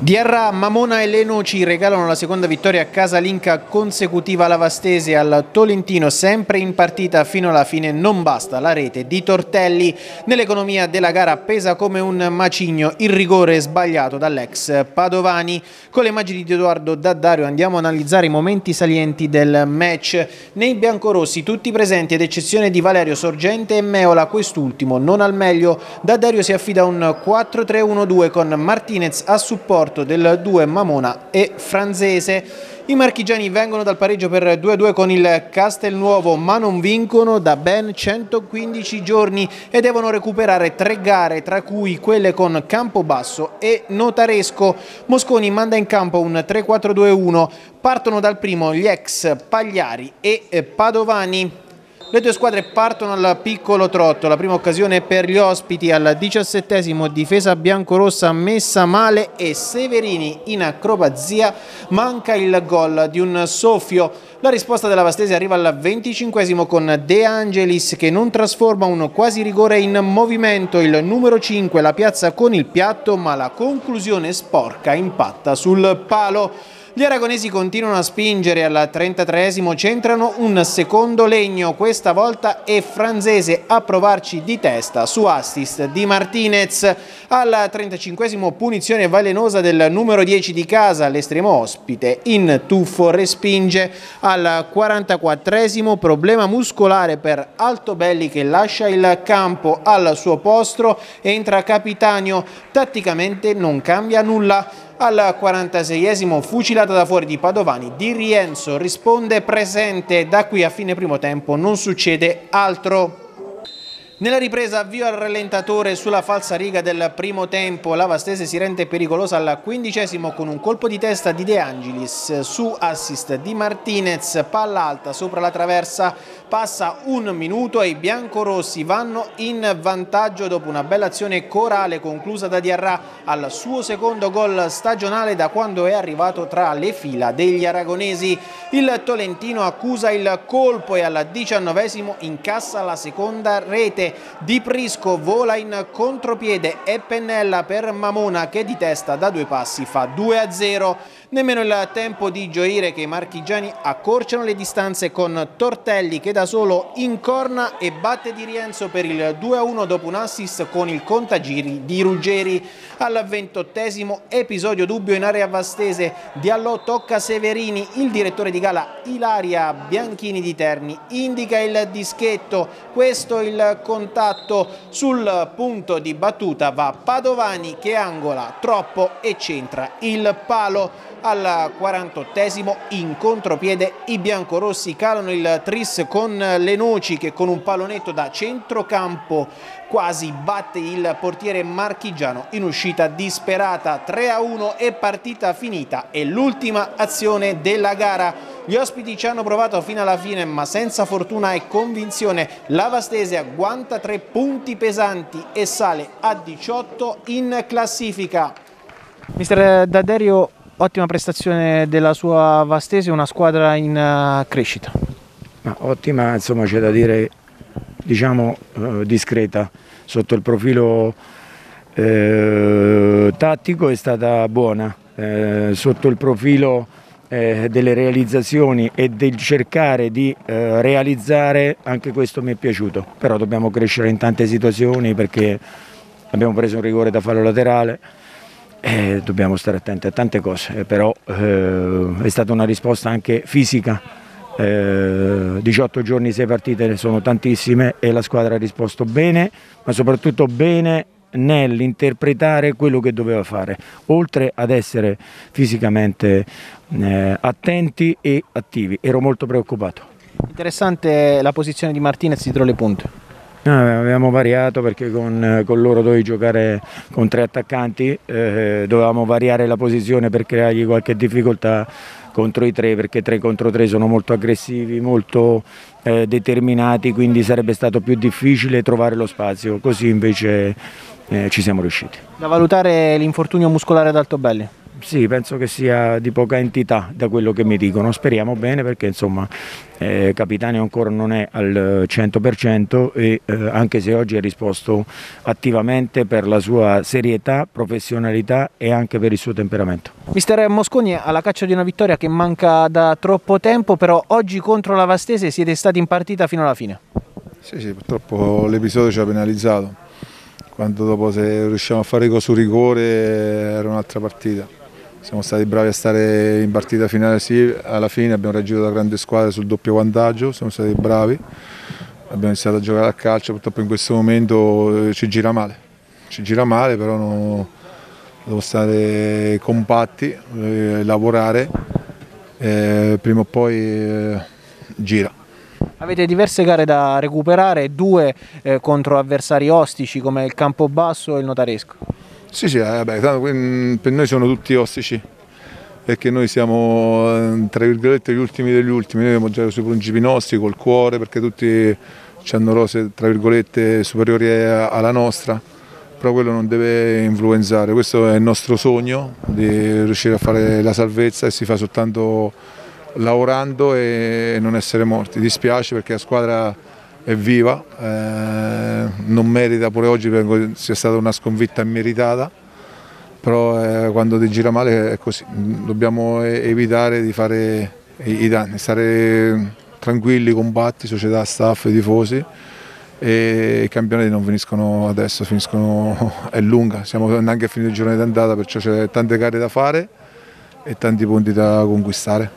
Diarra, Mamona e Leno ci regalano la seconda vittoria casalinca consecutiva alla Vastese al Tolentino, sempre in partita fino alla fine. Non basta la rete di Tortelli. Nell'economia della gara pesa come un macigno il rigore sbagliato dall'ex Padovani. Con le immagini di Edoardo Daddario andiamo a analizzare i momenti salienti del match. Nei biancorossi tutti presenti ad eccezione di Valerio Sorgente e Meola, quest'ultimo non al meglio. Daddario si affida a un 4-3-1-2 con Martinez a supporto supporto del 2 Mamona e Franzese. I marchigiani vengono dal pareggio per 2-2 con il Castelnuovo ma non vincono da ben 115 giorni e devono recuperare tre gare tra cui quelle con Campobasso e Notaresco. Mosconi manda in campo un 3-4-2-1, partono dal primo gli ex Pagliari e Padovani. Le due squadre partono al piccolo trotto, la prima occasione per gli ospiti al diciassettesimo, difesa biancorossa messa male e Severini in acrobazia manca il gol di un soffio. La risposta della Vastese arriva al venticinquesimo con De Angelis che non trasforma un quasi rigore in movimento, il numero 5 la piazza con il piatto ma la conclusione sporca impatta sul palo. Gli aragonesi continuano a spingere al 33esimo, centrano un secondo legno, questa volta è Franzese a provarci di testa su assist di Martinez. Al 35esimo punizione velenosa del numero 10 di casa, l'estremo ospite in tuffo respinge. Al 44esimo problema muscolare per Altobelli che lascia il campo al suo posto, entra Capitanio, tatticamente non cambia nulla. Al 46esimo fucilata da fuori di Padovani, Di Rienzo risponde presente, da qui a fine primo tempo non succede altro. Nella ripresa avvio al rallentatore sulla falsa riga del primo tempo, la Vastese si rende pericolosa al quindicesimo con un colpo di testa di De Angelis. Su assist di Martinez, palla alta sopra la traversa, passa un minuto e i biancorossi vanno in vantaggio dopo una bella azione corale conclusa da Diarra al suo secondo gol stagionale da quando è arrivato tra le fila degli aragonesi. Il Tolentino accusa il colpo e al diciannovesimo incassa la seconda rete di Prisco vola in contropiede e pennella per Mamona che di testa da due passi fa 2 a 0. Nemmeno il tempo di gioire che i marchigiani accorciano le distanze con Tortelli che da solo incorna e batte di Rienzo per il 2 a 1 dopo un assist con il contagiri di Ruggeri. Al ventottesimo episodio dubbio in area vastese, Diallo tocca Severini, il direttore di gala Ilaria Bianchini di Terni indica il dischetto, questo il contatto sul punto di battuta va Padovani che angola troppo e centra il palo. Al 48esimo in contropiede i biancorossi calano il tris con le noci che con un pallonetto da centrocampo quasi batte il portiere marchigiano in uscita disperata. 3 a 1 e partita finita è l'ultima azione della gara gli ospiti ci hanno provato fino alla fine ma senza fortuna e convinzione la Vastese agguanta tre punti pesanti e sale a 18 in classifica. Mister D'Aderio ottima prestazione della sua Vastese, una squadra in uh, crescita. Ma ottima, insomma c'è da dire, diciamo uh, discreta, sotto il profilo eh, tattico è stata buona, eh, sotto il profilo eh, delle realizzazioni e del cercare di eh, realizzare anche questo mi è piaciuto, però dobbiamo crescere in tante situazioni perché abbiamo preso un rigore da fallo laterale, eh, dobbiamo stare attenti a tante cose, eh, però eh, è stata una risposta anche fisica. Eh, 18 giorni, 6 partite sono tantissime e la squadra ha risposto bene, ma soprattutto bene nell'interpretare quello che doveva fare, oltre ad essere fisicamente eh, attenti e attivi. Ero molto preoccupato. Interessante la posizione di Martinez dietro le punte. No, avevamo variato perché con, con, loro dovevi giocare con tre attaccanti, eh, dovevamo variare la posizione per creargli qualche difficoltà contro i tre perché tre contro tre sono molto aggressivi, molto eh, determinati, quindi sarebbe stato più difficile trovare lo spazio, così invece eh, ci siamo riusciti. Da valutare l'infortunio muscolare ad Altobelli? Sì, penso che sia di poca entità da quello che mi dicono, speriamo bene perché insomma eh, Capitani ancora non è al 100% e eh, anche se oggi ha risposto attivamente per la sua serietà, professionalità e anche per il suo temperamento. Mister Mosconi alla caccia di una vittoria che manca da troppo tempo, però oggi contro la Vastese siete stati in partita fino alla fine. Sì, sì, purtroppo l'episodio ci ha penalizzato, quando dopo se riusciamo a fare gol su rigore era un'altra partita siamo stati bravi a stare in partita finale sì, alla fine abbiamo reagito da grande squadra sul doppio vantaggio, siamo stati bravi, abbiamo iniziato a giocare a calcio, purtroppo in questo momento ci gira male, ci gira male però non, devo stare compatti, eh, lavorare, eh, prima o poi eh, gira. Avete diverse gare da recuperare, due eh, contro avversari ostici come il Campobasso e il Notaresco. Sì, sì, eh, beh, per noi sono tutti ostici, perché noi siamo eh, tra virgolette gli ultimi degli ultimi, noi dobbiamo giocare sui principi nostri, col cuore, perché tutti hanno rose tra virgolette superiori alla nostra, però quello non deve influenzare, questo è il nostro sogno di riuscire a fare la salvezza e si fa soltanto lavorando e non essere morti. Dispiace perché la squadra è viva, eh, non merita pure oggi perché sia stata una sconfitta immeritata, però eh, quando ti gira male è così, dobbiamo evitare di fare i, i danni, stare tranquilli, combatti, società, staff, tifosi e i campionati non finiscono adesso, finiscono, è lunga, siamo neanche a finire il giorno di andata perciò c'è tante gare da fare e tanti punti da conquistare.